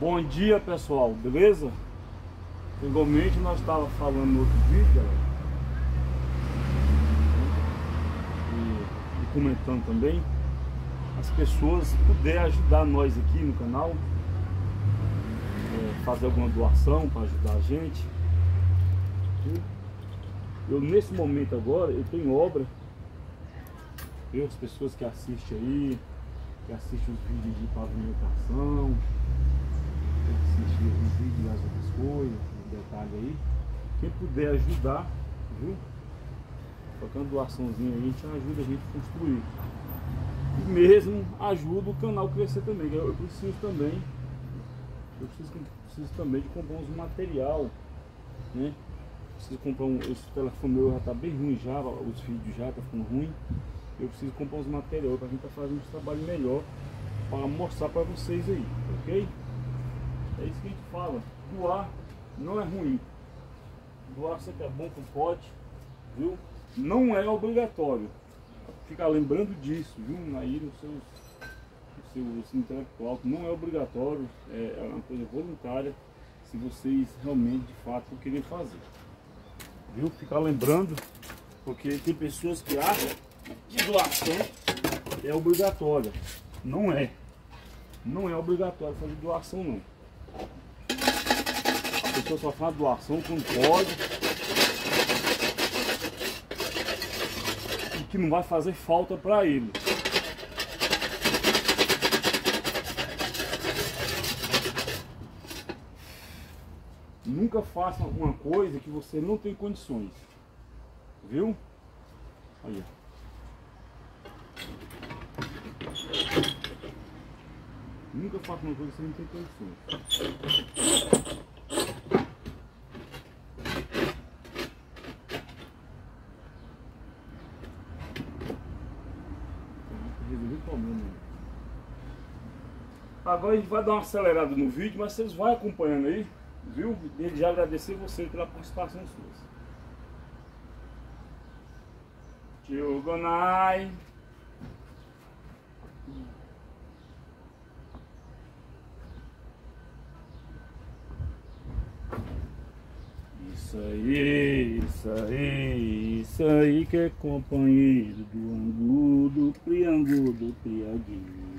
Bom dia pessoal, beleza? Igualmente nós estávamos falando no outro vídeo, galera. E, e comentando também, as pessoas puderem ajudar nós aqui no canal, é, fazer alguma doação para ajudar a gente. Eu nesse momento agora, eu tenho obra, eu, as pessoas que assistem aí, que assistem os vídeos de pavimentação, que assistem os vídeos das outras coisas, detalhe aí. Quem puder ajudar, viu? Tocando doaçãozinha aí, a gente ajuda a gente a construir. E mesmo ajuda o canal a crescer também. Eu preciso também, eu preciso, preciso também de comprar uns material, né? Preciso comprar um. Esse telefone meu já está bem ruim já, os vídeos já tá ficando ruim. Eu preciso comprar uns material para a gente tá fazendo um trabalho melhor para mostrar para vocês aí, ok? É isso que a gente fala. Doar não é ruim. Doar sempre é bom com pote, viu? Não é obrigatório. Ficar lembrando disso, viu? Aí no seu, no seu intelectual, não é obrigatório, é, é uma coisa voluntária se vocês realmente de fato querem fazer viu? Ficar lembrando, porque tem pessoas que acham que doação é obrigatória. Não é. Não é obrigatório fazer doação não. A pessoa só faz doação quando pode. E que não vai fazer falta para ele. Nunca faça uma coisa que você não tem condições. Viu? Aí. Nunca faça uma coisa não tem condições. Agora a gente vai dar uma acelerada no vídeo, mas vocês vão acompanhando aí viu? Desde já agradecer você pela participação sua. Tio Gonai. Isso aí, isso aí, isso aí que é companheiro do angu, do triângulo, do triadinho.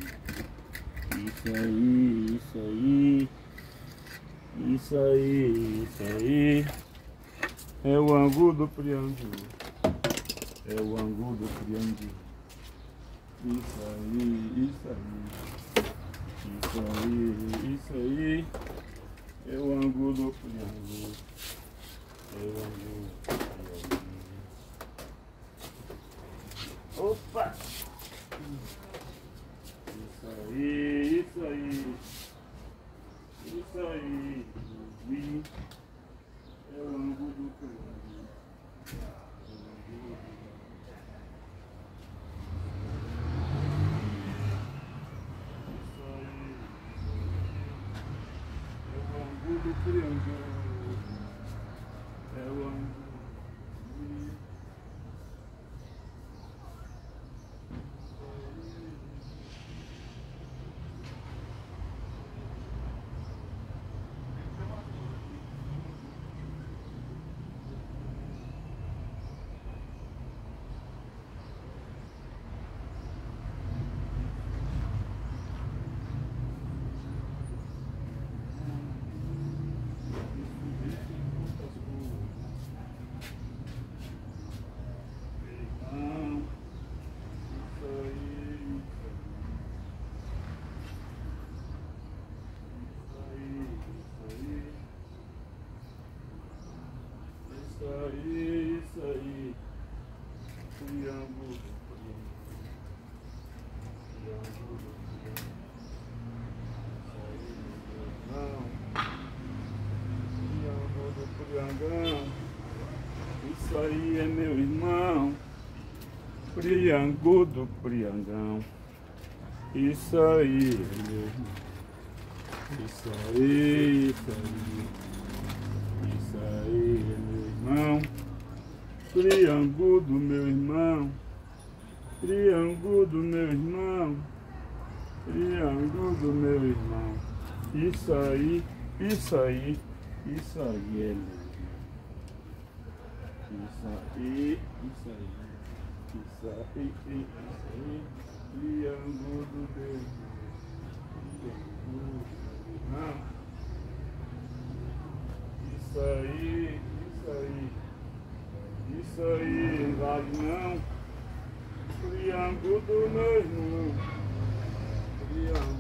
Isso aí, isso aí. Isso aí, isso aí. É o ângulo do triângulo. É o ângulo do triângulo. Isso aí, isso aí. Isso aí, isso aí. É o ângulo do Opa! Isso aí, isso aí. Isso aí. É o ângulo do triângulo. Isso aí. É o ângulo do triângulo. É o ângulo. aí, isso aí. Triângulo. Triângulo. Triângulo do triangão. Isso aí é meu irmão. Triângulo do triangão. Isso aí meu irmão. Isso aí, isso aí. Isso aí meu irmão, triângulo do meu irmão, triângulo do meu irmão, triângulo do meu irmão, Isso aí, isso aí, isso aí é. Isso aí, isso aí, isso aí, aí, triângulo do dedo. Não. Isso aí, isso aí, isso aí, vale não. Triângulo do meu irmão, triângulo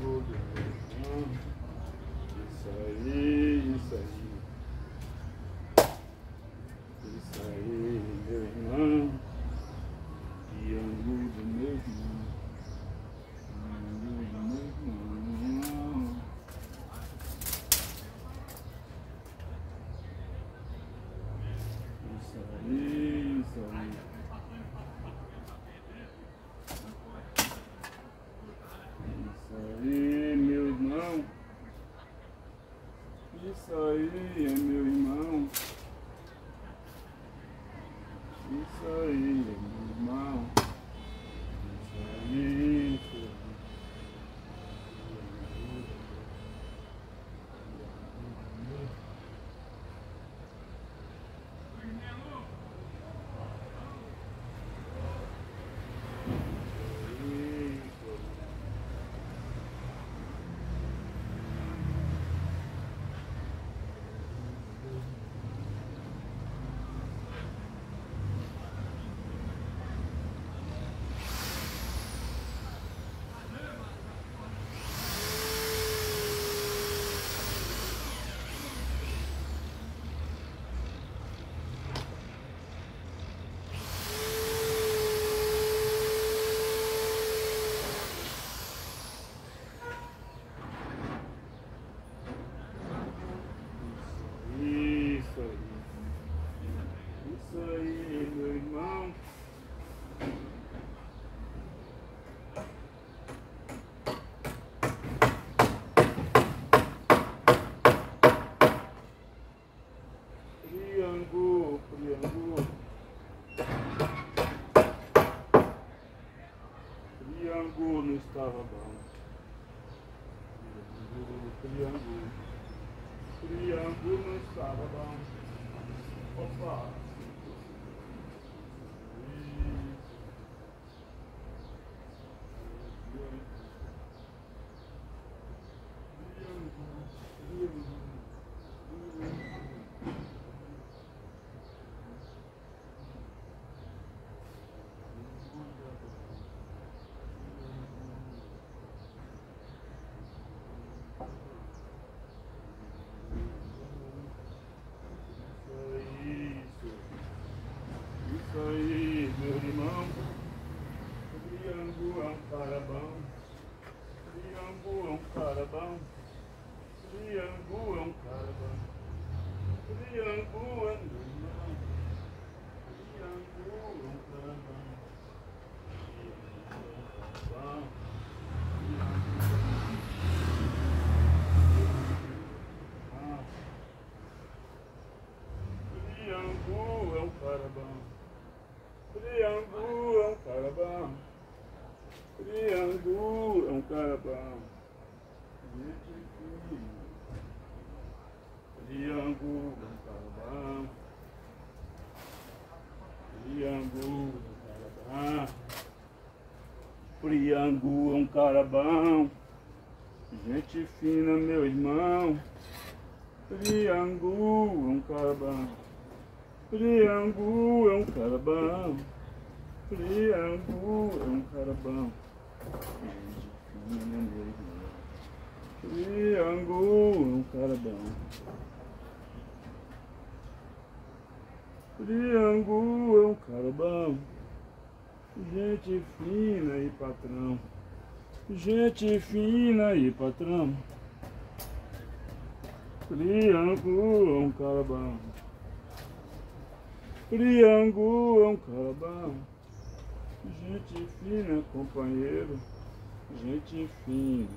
Triângulo estava bom. Triângulo, triângulo. Triângulo não estava bom. Opa! Triângulo é um cara bom. Gente fina, meu irmão. Triângulo é um cara bom. Triângulo é um cara bom. Triângulo é um cara bom. Gente fina, meu irmão. Triângulo é um cara bom. Triângulo é um cara bom. Gente fina e patrão. Gente fina e patrão. Triângulo é um cara bom. Triângulo é um cara bom. Gente fina, companheiro. Gente fina.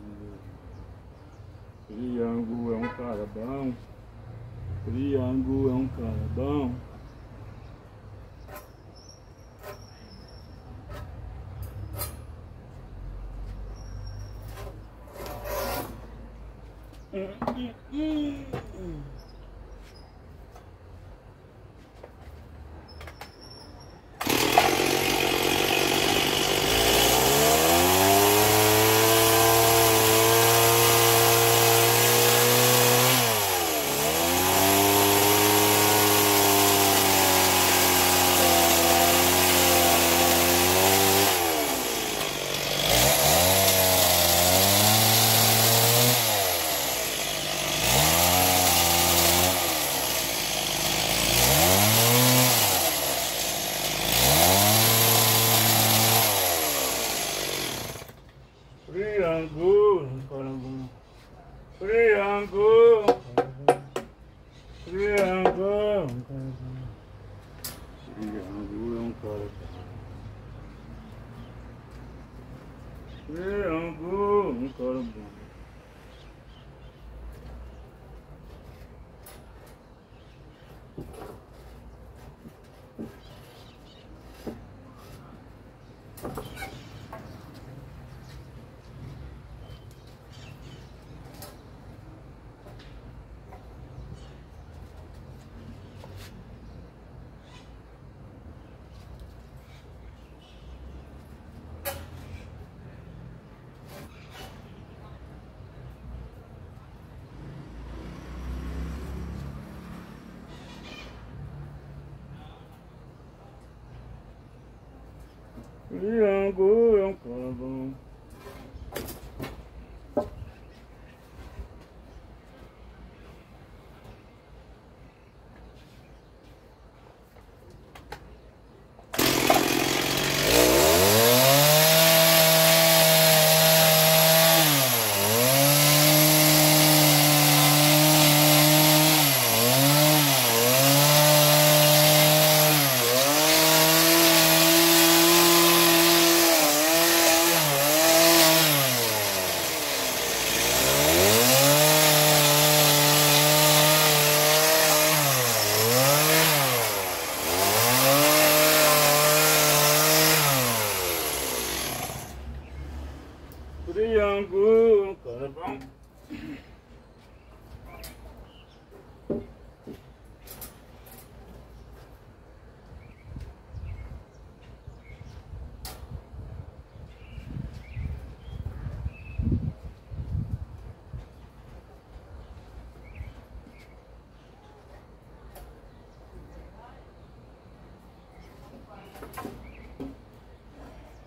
Triângulo é um cara bom. Triângulo é um cara bom. Triângulo,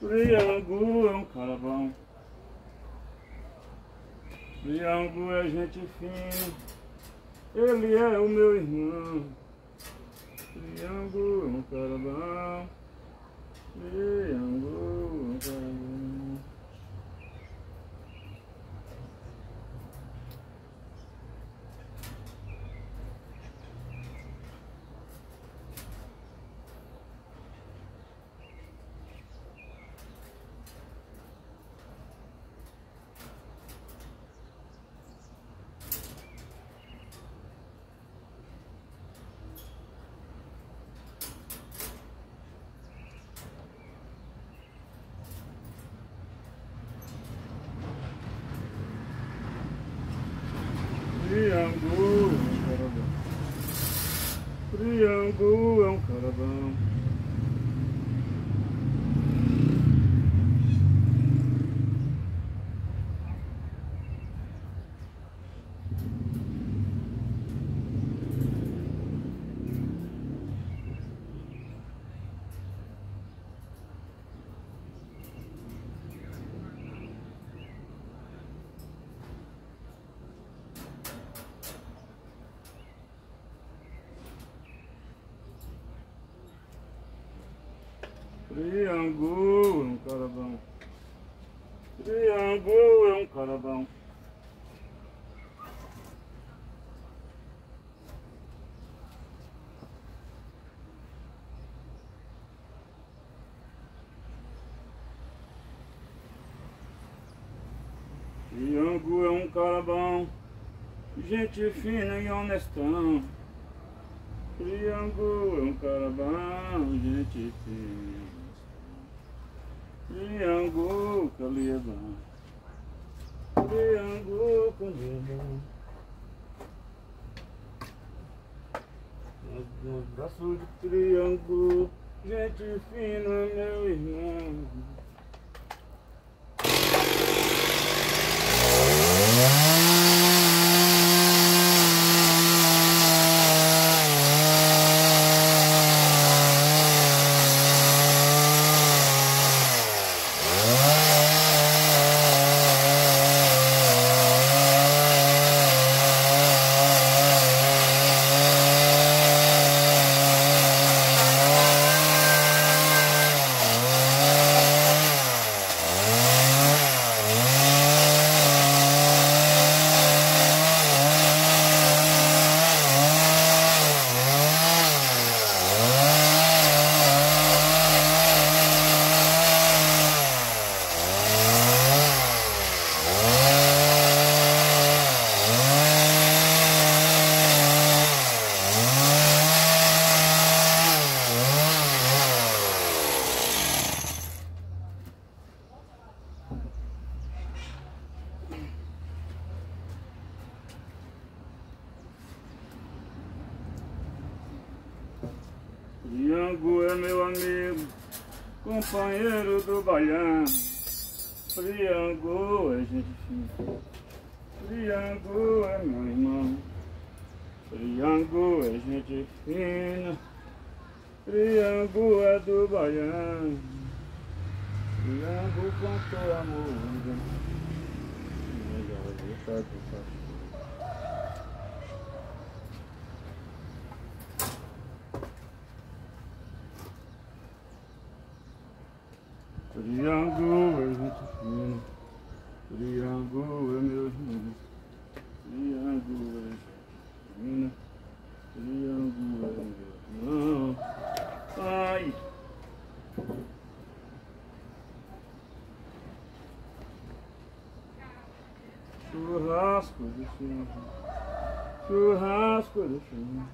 Triângulo é um cara bom. Triângulo é gente fina, ele é o meu irmão. Triângulo é um cara bom. Triângulo é um cara bom. Triângulo é um cara bom. Triângulo é um cara bom. Triângulo é um cara bom. Triângulo é um cara bom. Triângulo é um cara bom. Gente fina e honestão. Triângulo é um cara bom, gente fina. Triângulo Caleba. Triângulo Caleba. Um abraço de triângulo, gente fina, meu irmão. Triângulo é gente fina, triângulo é meu irmão, triângulo é fina, triângulo é meu irmão. Ai! Churrasco do chão, churrasco do chão,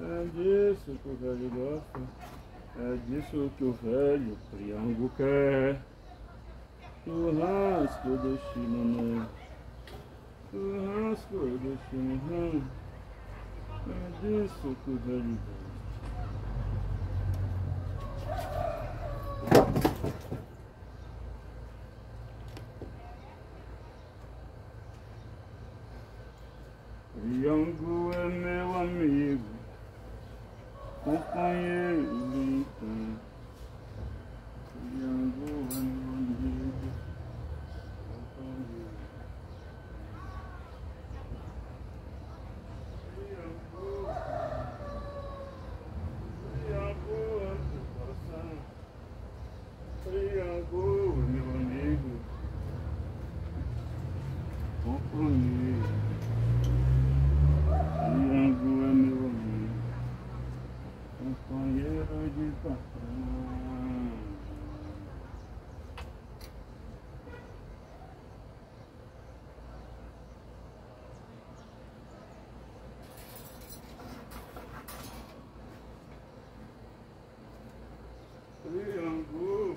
é disso que o velho gosta. É disso que o velho triângulo quer. Churrasco de chimamã. Churrasco de chimamã. É disso que o velho gosta. Triângulo é meu amigo, companheiro Triângulo.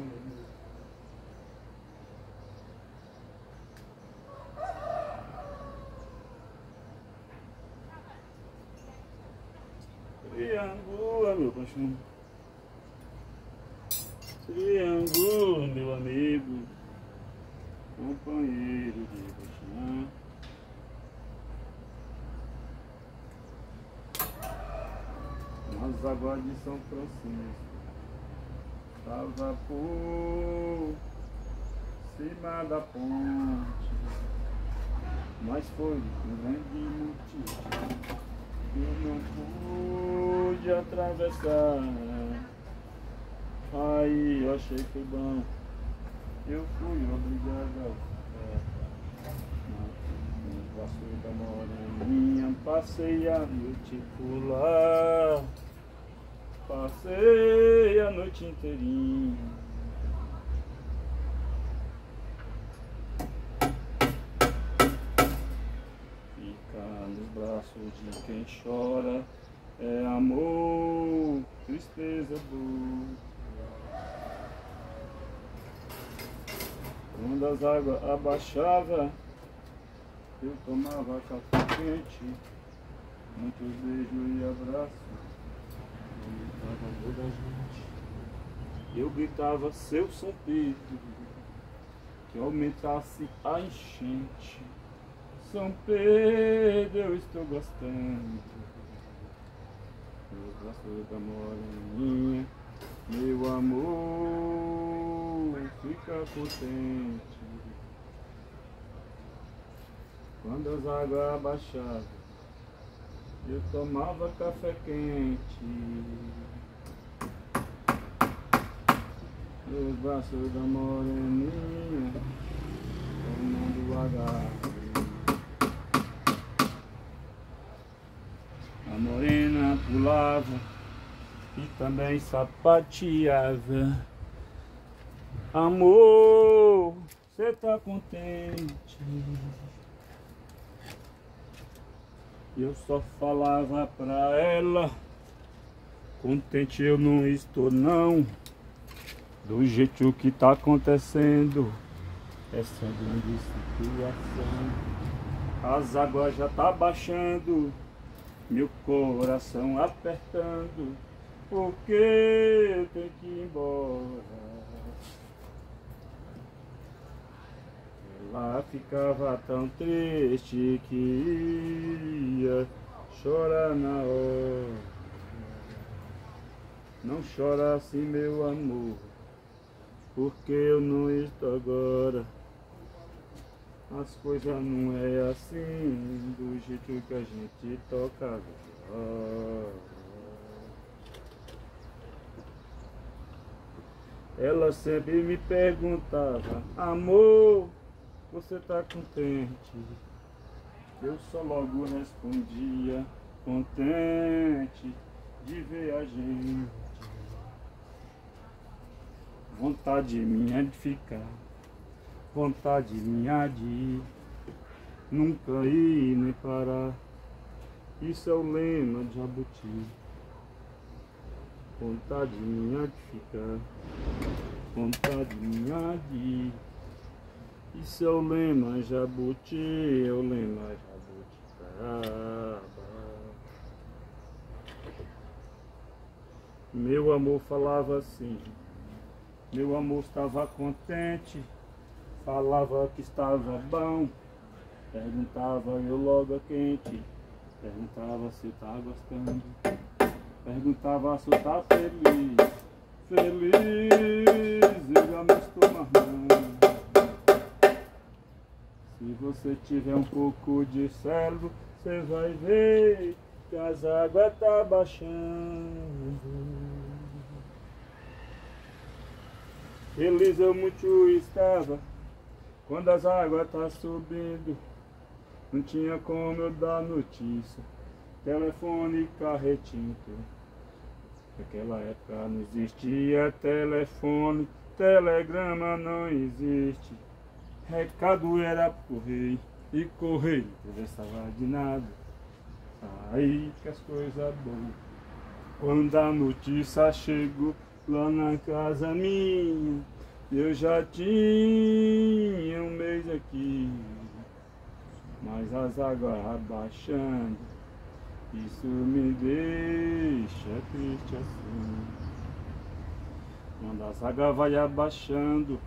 Triângulo, meu paixão. Triângulo, meu amigo. Companheiro de paixão. Nas águas de São Francisco. Estava por cima da ponte, mas foi um grande motivo. Eu não pude atravessar. Aí eu achei que foi bom. Eu fui obrigado a vassoura da moreninha, passei a noite por lá. Passei a noite inteirinha Ficar braços de quem chora É amor, tristeza, dor Quando as águas abaixavam Eu tomava café quente Muitos beijos e abraços gritava amor da gente. Eu gritava seu São Pedro, que aumentasse a enchente. São Pedro, eu estou gostando. Meus braços da moreninha, meu amor, fica contente. Quando as águas abaixavam, eu tomava café quente. Nos braços da moreninha, tomando agarro. A morena pulava e também sapateava. Amor, você tá contente? Eu só falava pra ela, contente eu não estou não, do jeito que tá acontecendo, essa grande situação. As águas já tá baixando, meu coração apertando, porque eu tenho que ir embora. Ela ficava tão triste que ia chorar na hora. Não chora assim, meu amor, porque eu não estou agora. As coisas não é assim, do jeito que a gente toca. Ela sempre me perguntava, amor, você tá contente? Eu só logo respondia, contente de ver a gente. Vontade minha de ficar, vontade minha de ir, nunca ir nem parar. Isso é o lema de Jabuti. Vontade minha de ficar, vontade minha de ir. Isso é o lema Jabuti, é o lema Jabuticaba. Meu amor falava assim, meu amor estava contente, falava que estava bom, perguntava eu logo a quente, perguntava se tá gostando, perguntava se tá feliz, feliz, eu já me estou marrando. Se você tiver um pouco de cérebro, você vai ver que as águas tá baixando. Feliz eu muito estava quando as águas tá subindo. Não tinha como eu dar notícia. Telefone carretinto. Naquela época não existia telefone, telegrama não existe. Recado era correio e correio atravessava de nada. Aí que as coisas boas. Quando a notícia chegou lá na casa minha, eu já tinha um mês aqui. Mas as águas abaixando, isso me deixa triste assim. Quando as águas vai abaixando,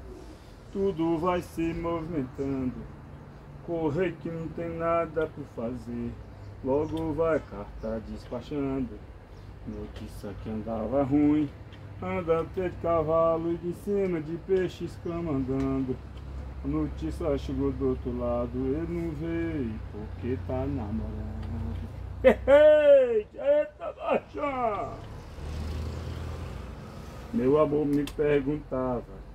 tudo vai se movimentando. Correio que não tem nada por fazer, logo vai carta despachando. Notícia que andava ruim, anda até de cavalo e de cima de peixes camandando. A notícia chegou do outro lado, ele não veio porque tá namorando. Eita, baixa! Meu amor me perguntava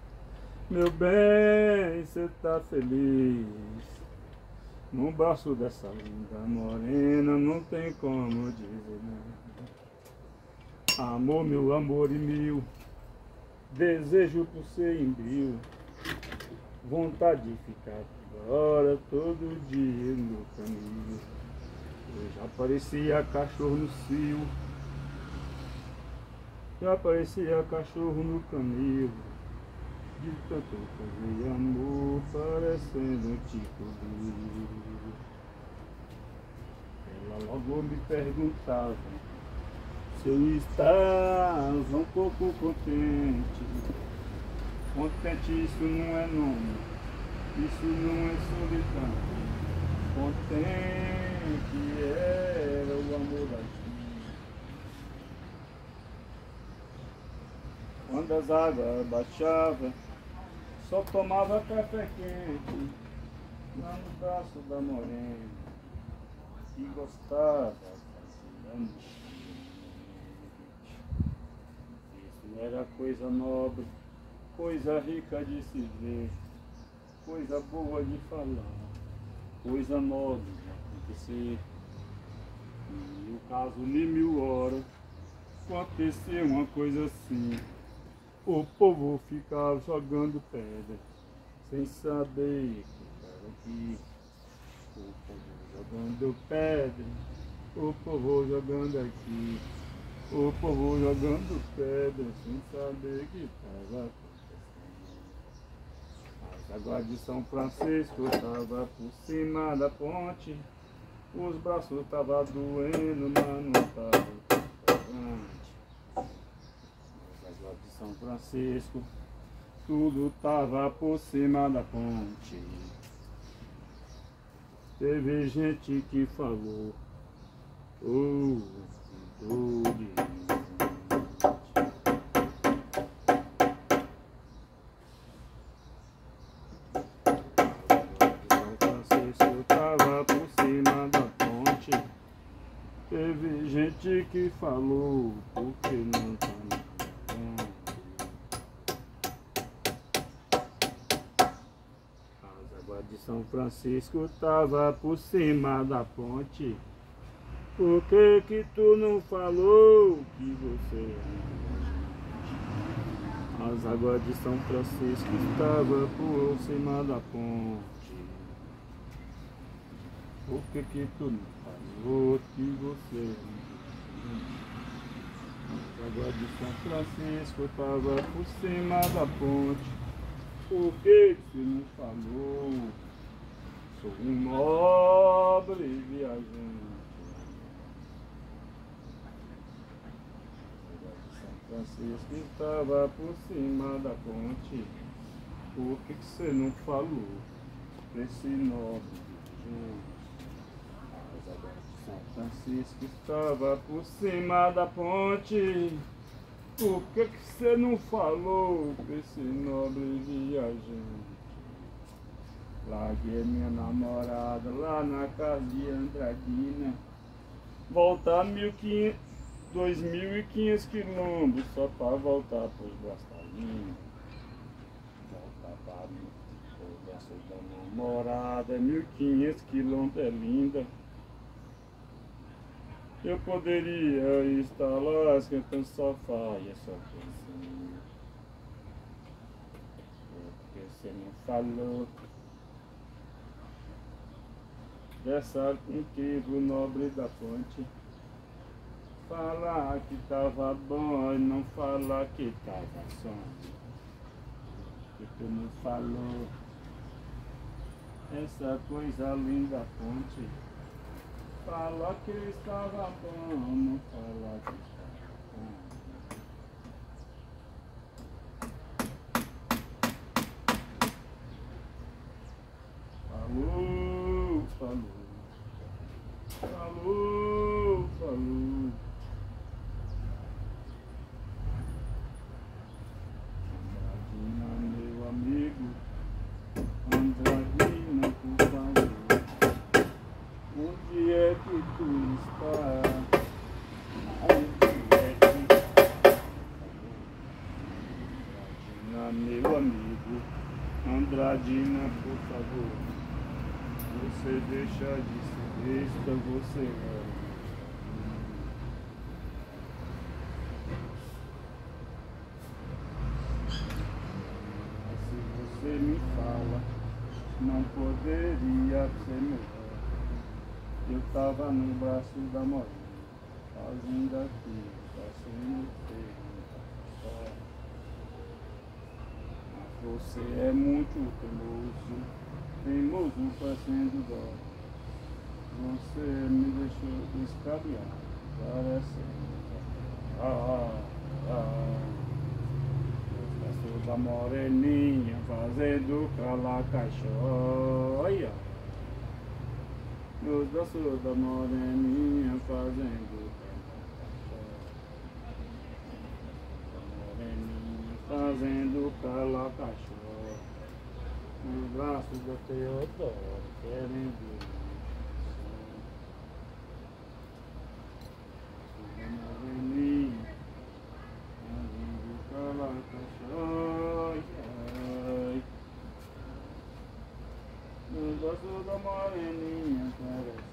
meu bem, você tá feliz No braço dessa linda morena Não tem como dizer não Amor, meu amor e mil. Desejo por ser em Vontade de ficar agora Todo dia no caminho. Eu já parecia cachorro no cio. Já parecia cachorro no caminho de tanto fazer amor, parecendo um tipo de... Ela logo me perguntava Se eu estava um pouco contente, contente isso não é nome, isso não é solidão. Contente era o amor da gente. Quando as águas baixavam, só tomava café quente, lá no braço da morena, que gostava fazia Era coisa nobre, coisa rica de se ver, coisa boa de falar, coisa nobre de acontecer. E o caso nem mil horas aconteceu uma coisa assim. O povo ficava jogando pedra, sem saber que era aqui. O povo jogando pedra, o povo jogando aqui. O povo jogando pedra sem saber que estava acontecendo. As águas de São Francisco estavam por cima da ponte. Os braços estavam doendo, mas não estavam As águas de São Francisco, tudo estava por cima da ponte. Teve gente que falou, oh, Tava por cima da ponte. Teve gente que falou, porque não tá na As águas de São Francisco tava por cima da ponte. Por que que tu não falou que você As águas de São Francisco estavam por cima da ponte. Por que que tu não falou que você As águas de São Francisco estavam por cima da ponte. Por que que tu não falou? Sou um nobre viajante Francisco estava por cima da ponte. Por que, você não falou desse nobre São Francisco estava por cima da ponte. Por que, você não falou desse nobre viajante? Larguei minha namorada lá na casa de Andradina. Voltar 1500 2.500 quilômetros só para voltar para os Guastalinhos. Voltar para o braço da namorada, 1.500 quilômetros, é linda. Eu poderia estar lá esquentando sofá e essa coisinha. Porque você não falou dessa incrível nobre da ponte. Falar que tava bom e não falar que tava só. Que tu não falou essa coisa linda ponte. Falar que estava bom, não falar que estava bom. Falou, não poderia ser melhor. Eu tava no braço da morena, fazendo aquilo, fazendo feio. Você é muito teimoso, teimoso fazendo dó. Você me deixou descabear, parecendo ah, ah. Braços da moreninha fazendo calacaixóia. Nos braços da moreninha fazendo moreninha fazendo calacaixóia. Nos braços da Teodoro querendo Gosto da moreninha, parece.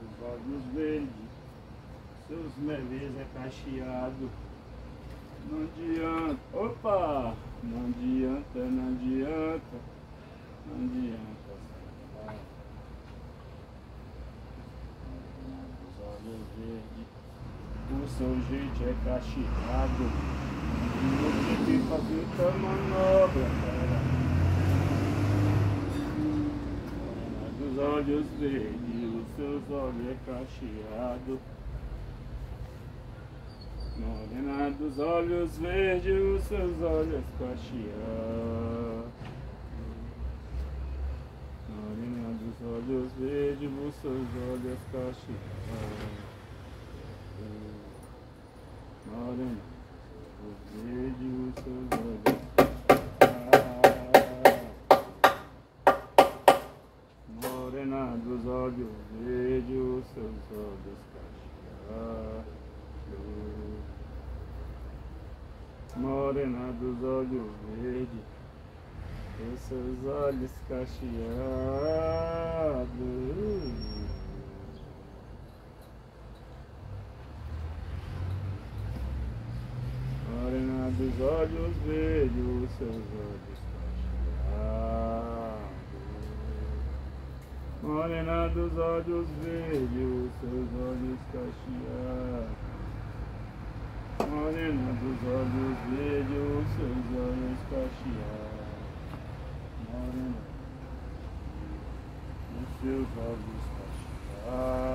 Dos olhos verdes, seus Não adianta, opa! Não adianta, não adianta, não adianta. Dos olhos verdes, o seu jeito é cacheado. Você tem que fazer outra manobra, cara. Dos olhos verdes, os seus olhos é cacheado. Morena dos olhos verdes, os seus olhos cacheados. Morena dos olhos verdes, os seus olhos cacheados. Morena olhos cacheados. Morena dos olhos verdes, seus olhos cacheados. Morena dos olhos verdes, seus olhos cacheados. Morena dos olhos verdes, seus olhos cacheados. Morena dos seus olhos cacheados.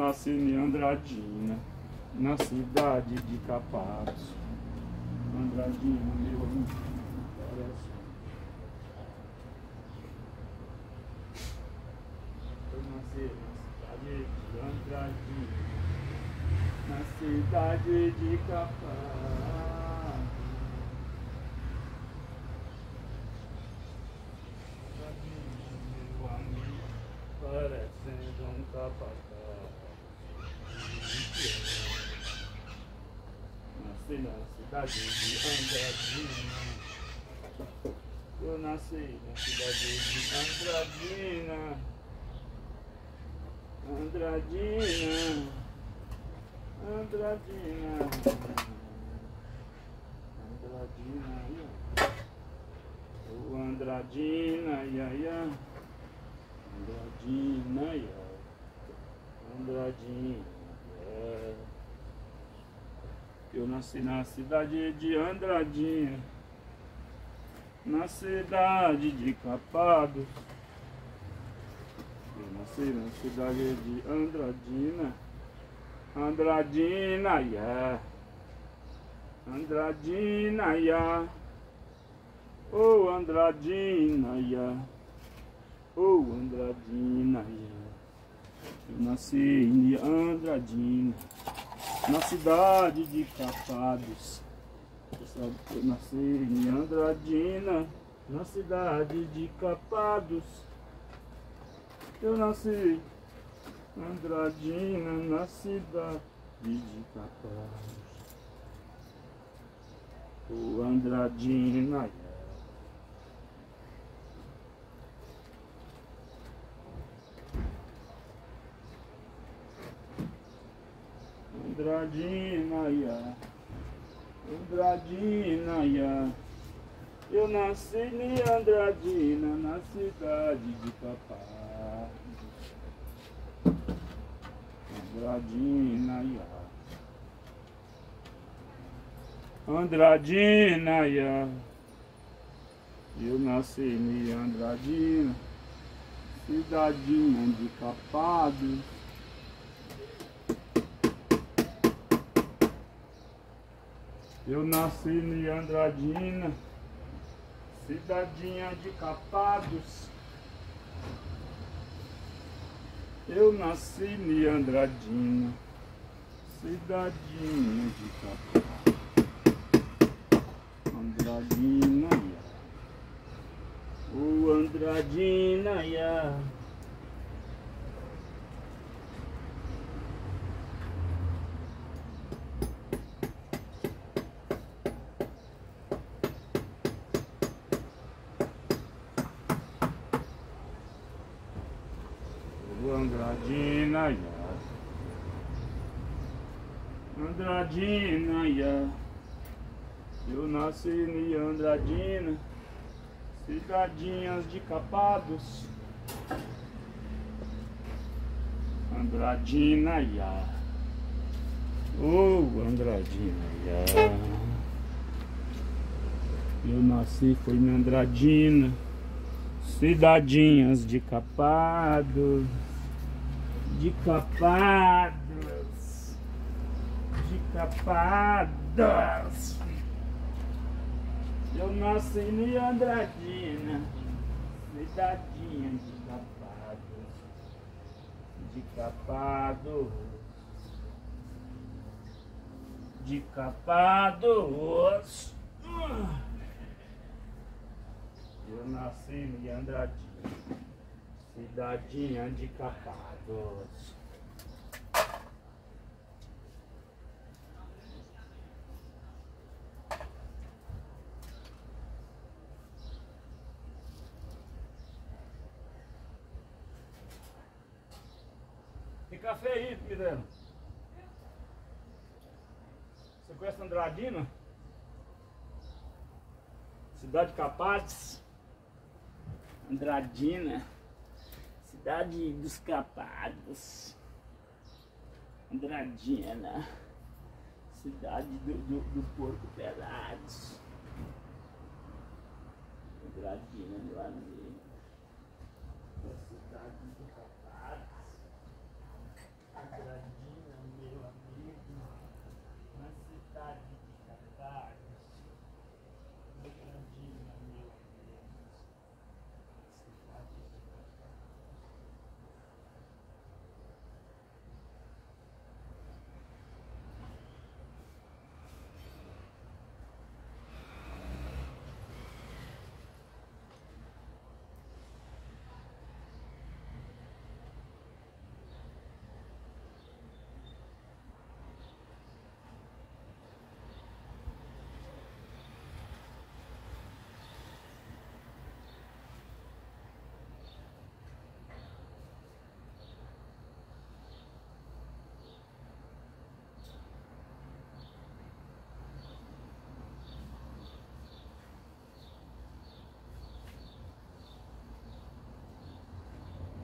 Nasci em Andradina, na cidade de Capatos. Andradina, meu coração. Eu nasci na cidade de Andradina, na cidade de Capatos. parecendo um capataz. Nasci na cidade de Andradina. Eu nasci na cidade de Andradina. Andradina. Andradina. Andradina. O Andradina, ia, ia. Andradina, ia. Andradina. Eu nasci na cidade de Andradinha, na cidade de Capados. Eu nasci na cidade de Andradina, Andradina, yeah. Andradina, yeah. Oh, Andradina, yeah. Oh, Andradina, yeah. Eu nasci em Andradina, na cidade de Capados. Eu nasci em Andradina, na cidade de Capados. Eu nasci em Andradina, na cidade de Capados. O Andradina, Andradina, ia. Andradina, ia. Eu nasci em Andradina, na cidade de Papá. Andradina, ia. Andradina, ia. Eu nasci em Andradina, cidadinha de Capados. Eu nasci em Andradina, cidadinha de Capados. Eu nasci em Andradina, cidadinha de Capados. Andradina, ia. O Andradina, ia. Andradina, ia. Andradina, ia. Eu nasci em Andradina, cidadinhas de Capados. Andradina, ia. Oh, Andradina, ia. Eu nasci foi em Andradina, cidadinhas de Capados. De Capados. De Capados. Eu nasci em Andradina, cidadinha de Capados, de Capados, de Capados. Eu nasci em Andradina, cidadinha de Capados. Café aí, Miranda? Você conhece Andradina? Cidade Capazes? Andradina, cidade dos Capados. Andradina, cidade do, do, do Porco Pelados. Andradina, meu amigo. A cidade do Capados. Andradina, meu amigo, na cidade de Capados. Andradina, meu amigo, cidade de Capados.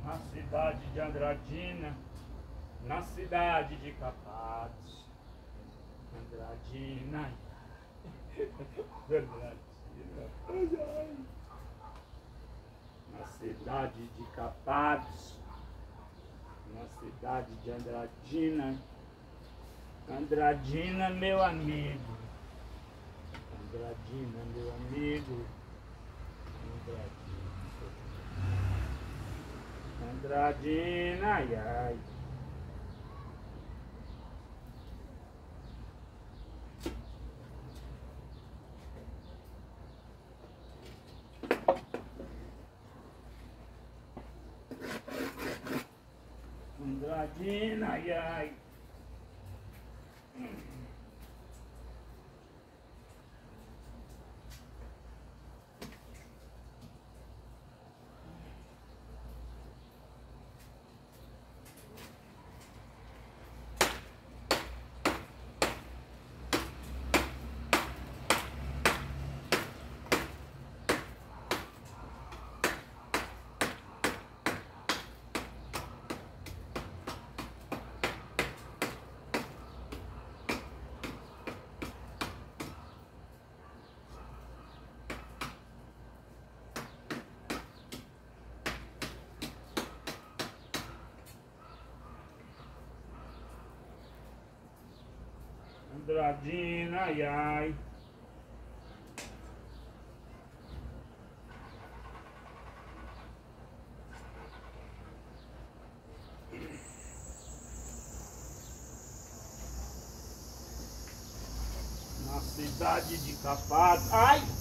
na cidade de Andradina, na cidade de Capados. Andradina. Andradina. Na cidade de Capados, na cidade de Andradina. Andradina, meu amigo. Andradina, meu amigo. Radzinayai. Radzinayai. Andradina, ai ai. Na cidade de Capaz. Ai!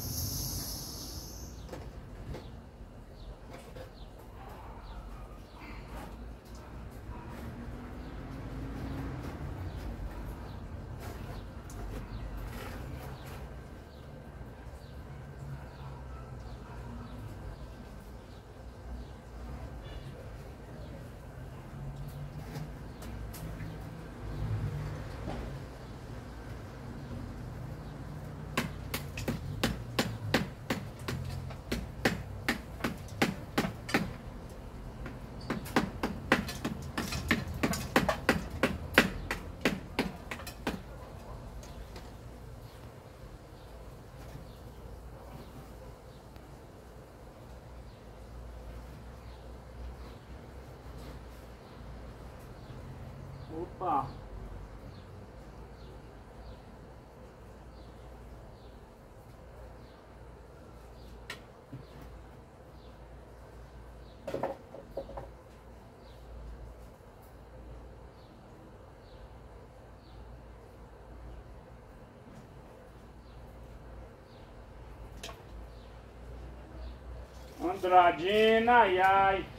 Andradina, ai ai.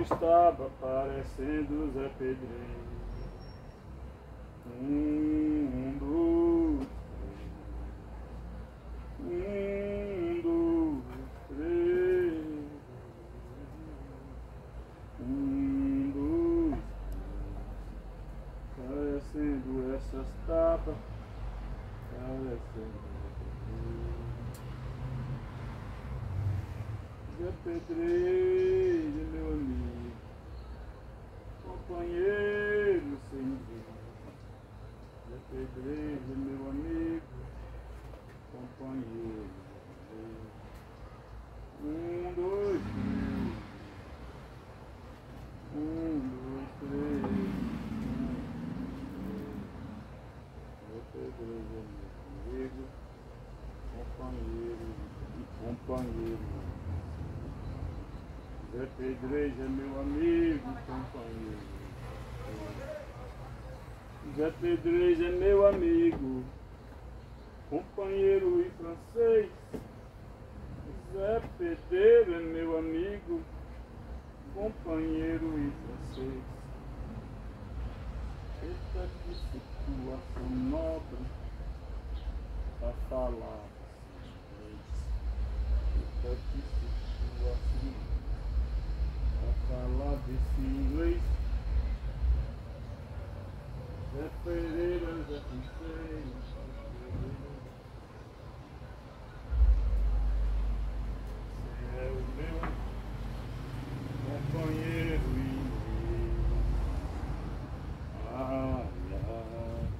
estava parecendo Zé Pedreiro. Zé Pedreja, meu amigo, companheiro e francês. Zé Pedreiro é meu amigo, companheiro e francês. Eita que situação nobre pra falar. Eita que situação pra falar desse inglês. Zé Pereira, Zé Francês. Você é o meu companheiro e meu. Ai, ai.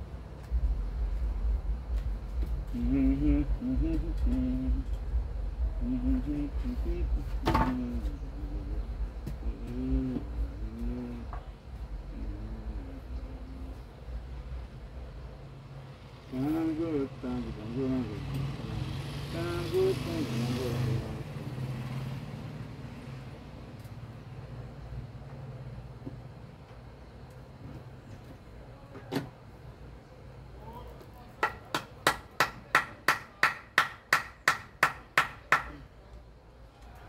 Uhum, uhum, uhum. Uhum, uhum, uhum. Uhum, uhum. Tango, tango, tango, tango. Tango, tango, tango, tango.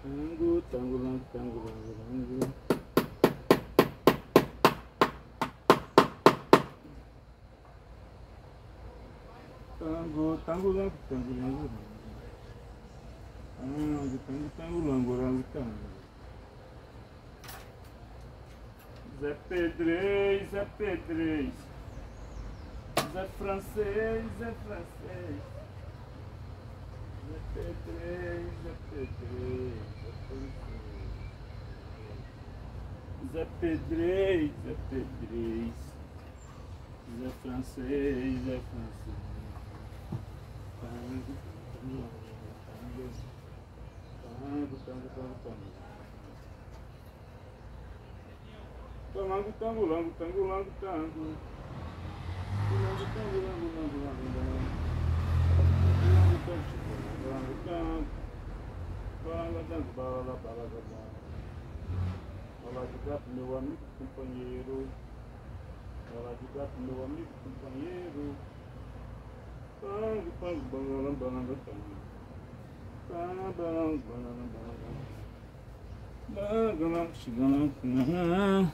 Tango, tango, tango, tango, tango, tango. Tango, tango, P3, é P3. Zé francês, é francês. Zé P3, é P3, é francês. Zé pedrez, é P3. Zé é francês, é francês. Tango, tango, tango, tango, tango. Tango, tango. Lango, tango, lango, tango. Lango, tango, lango, lango, lango, lango. Lango, tango, lango, tango. Bala, tango, bala, bala, bala. Bala de gato, meu amigo, companheiro. Bala de gato, meu amigo, companheiro. Tango, tango, banana, banana, tango. Tango, banana, banana, banana. Banana,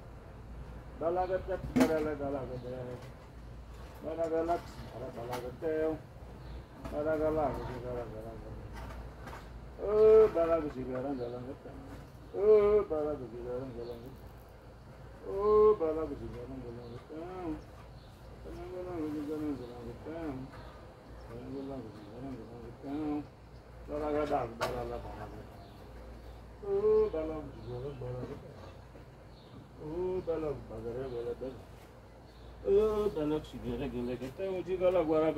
Oh, balagax, balagalax. Oh, balagax, balagalax. Balagalax, balagalax. Balagalax, balagalax. Balagadax, balagalax. Oh, balagax, balagalax. Oh, bela bagare Udalak bagare baladak. Udalak shidere gilek. Te uji gala guara.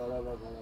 Gete, bala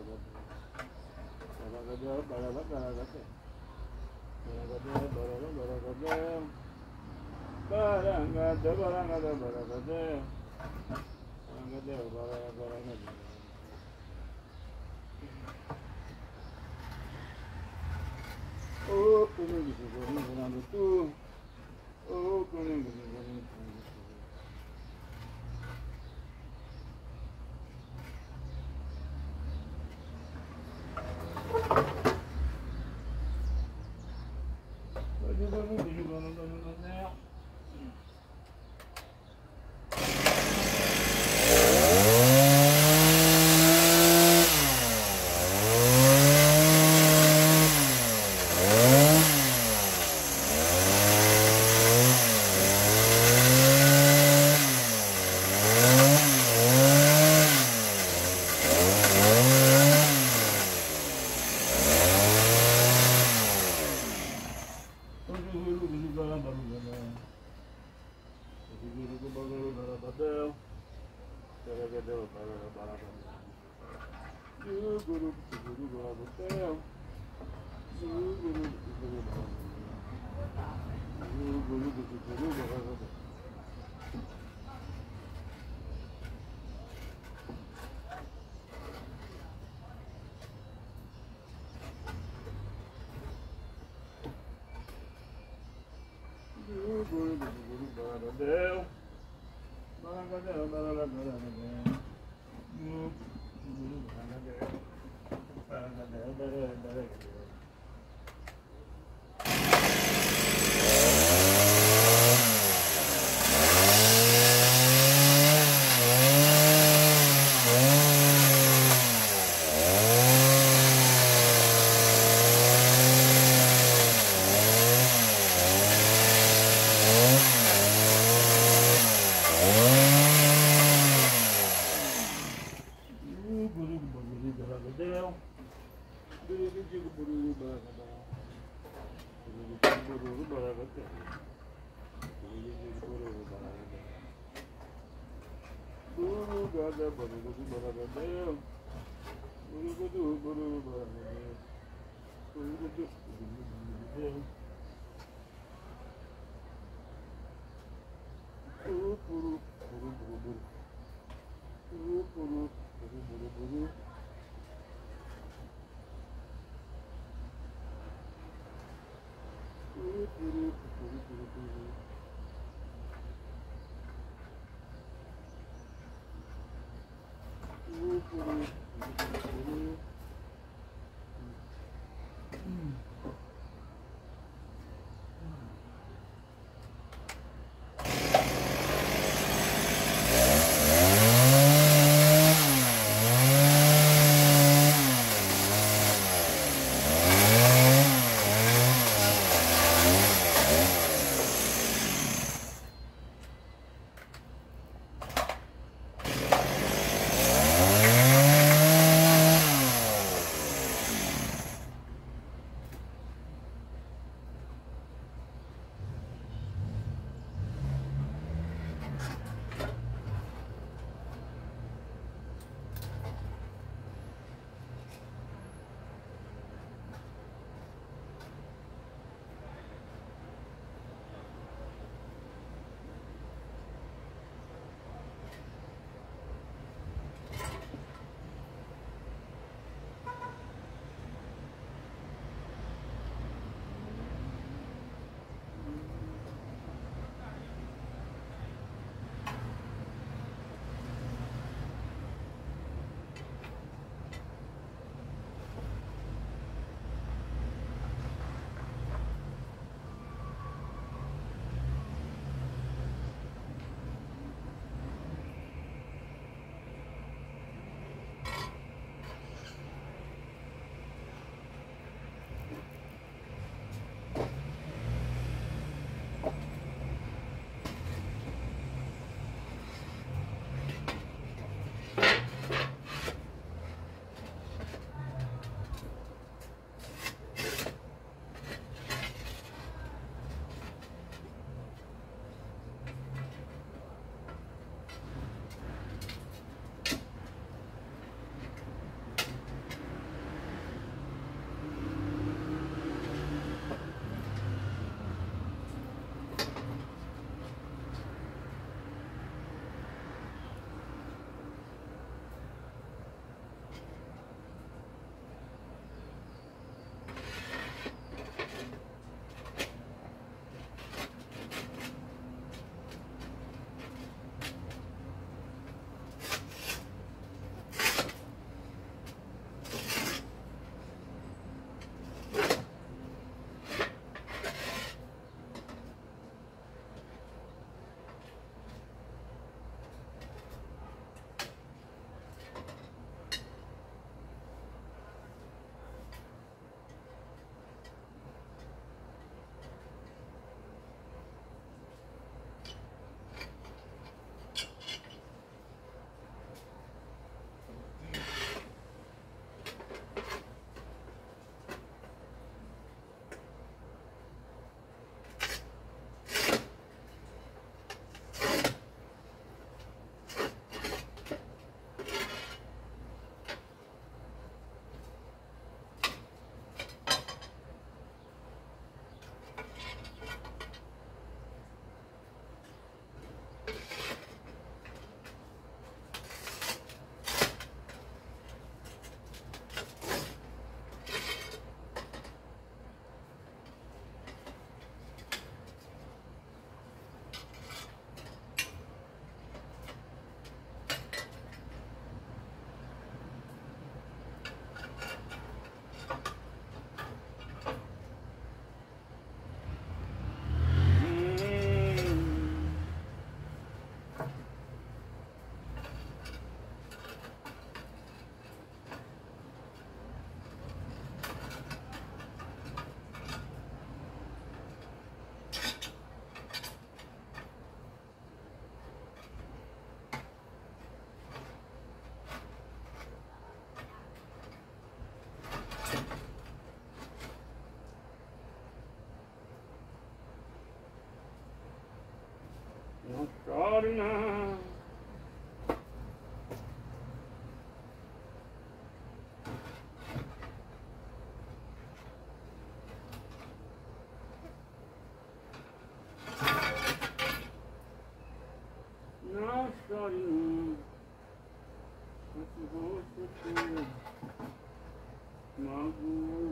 magoou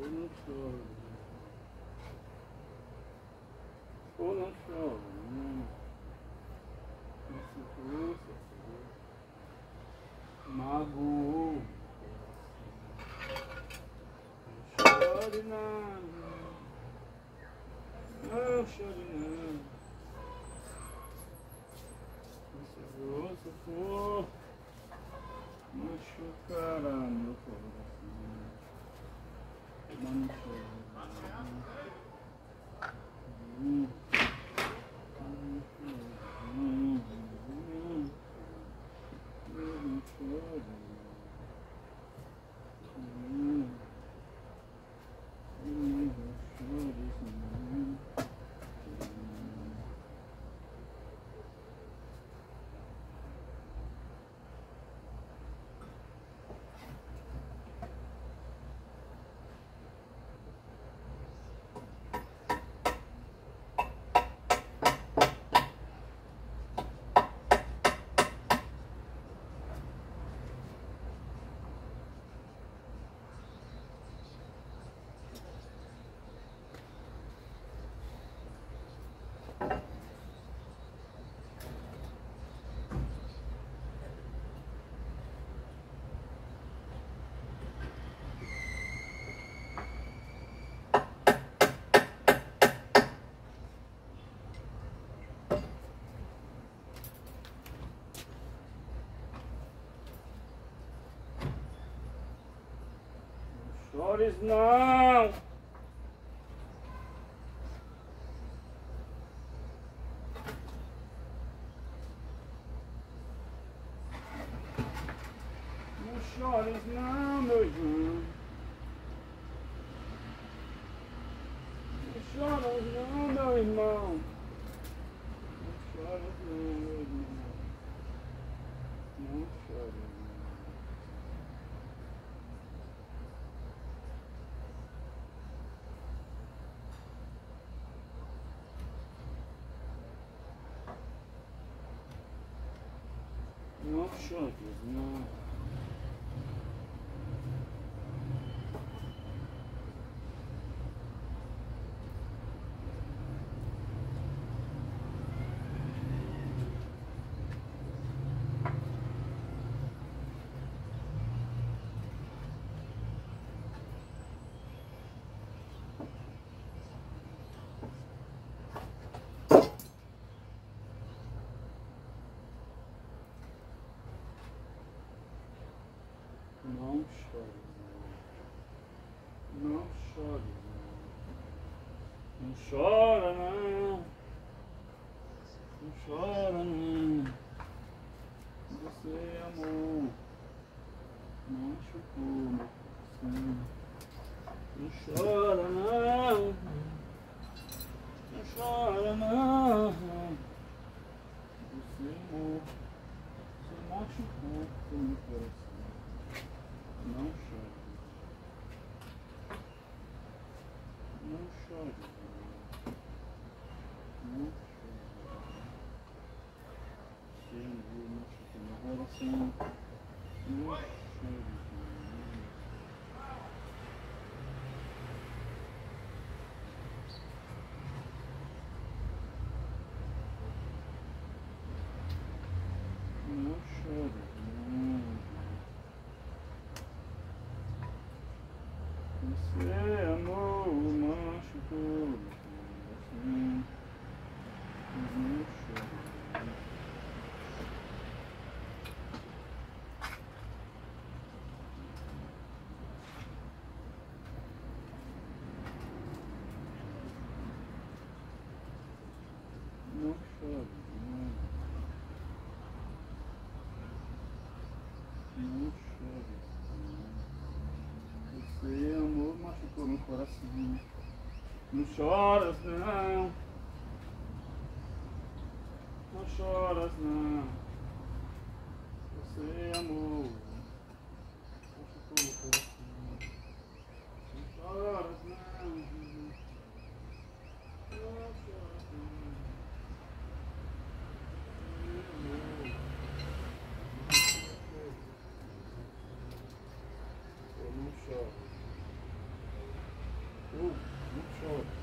não chore não não. Né? Magoou não chore nada, não chore nada. Você for machucará meu coração. Não chore. Hum. Hum, hum, hum. Não chore. Hum. Hum, não chore, não. Hum. Chores não! Não chores não, meu irmão. Não chores não, meu irmão. Não chores não, meu irmão. Não chores não. Não chores, não. Não chore, não. Não não. Chora, não. Não chora, não. Você amou. Machucou. Não chora, não. Não chora, não. Você amou. Você machucou meu coração. Não chore. Não chore. Não chore. Senhor, machucou meu coração. Não chore. Não chore. Não. Você amou, machucou, assim, não chore. Não chore, não. Não chore. Você amor machucou meu coração. Não choras não. Não choras não. Você amor machucou meu coração. Não choras não. Não choras não. Meu amor. Não chora. Oh, não chora.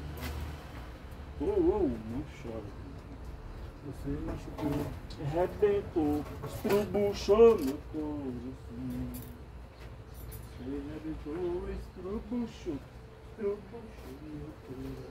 Oh, oh, não chora. Você machucou, arrebentou, estrubuchou meu coração. Você arrebentou, estrubuchou, estrubuchou meu coração.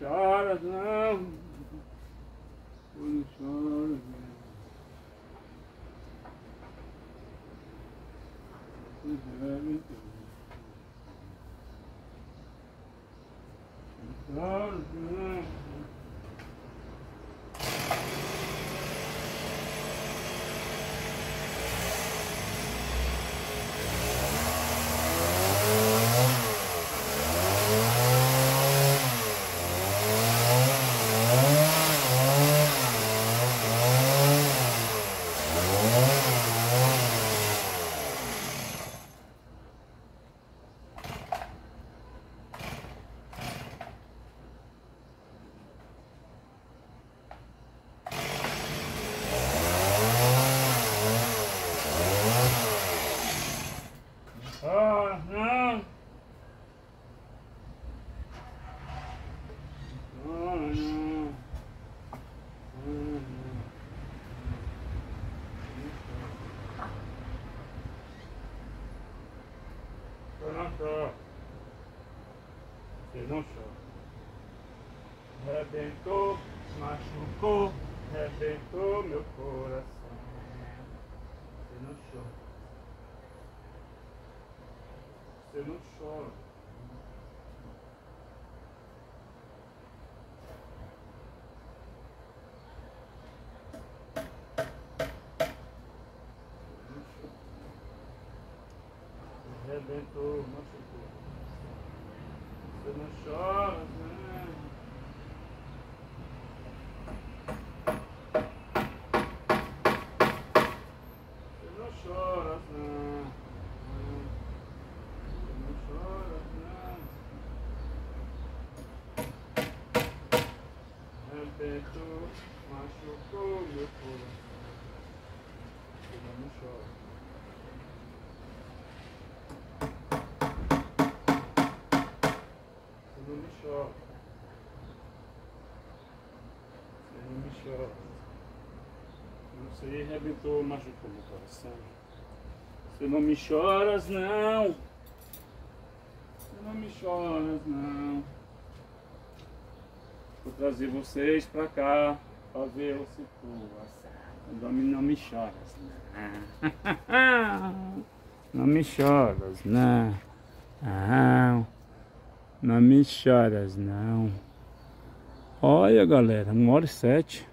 Shah. Eu não choro. Você não chora. Rebentou, machucou, rebentou meu coração. Você não chora. Você não chora. Arrebentou, machucou. Você não chora, né? Você não chora, não. Você não chora, não. Arrebentou, machucou meu coração. Você não chora. Você não me chora. Você não aí arrebentou, machucou meu coração. Você não me choras, não. Você não me choras, não. Vou trazer vocês pra cá pra ver o situação. Não não me choras, não. Não me choras. Não. Não me choras, não. Olha, galera, uma hora e sete.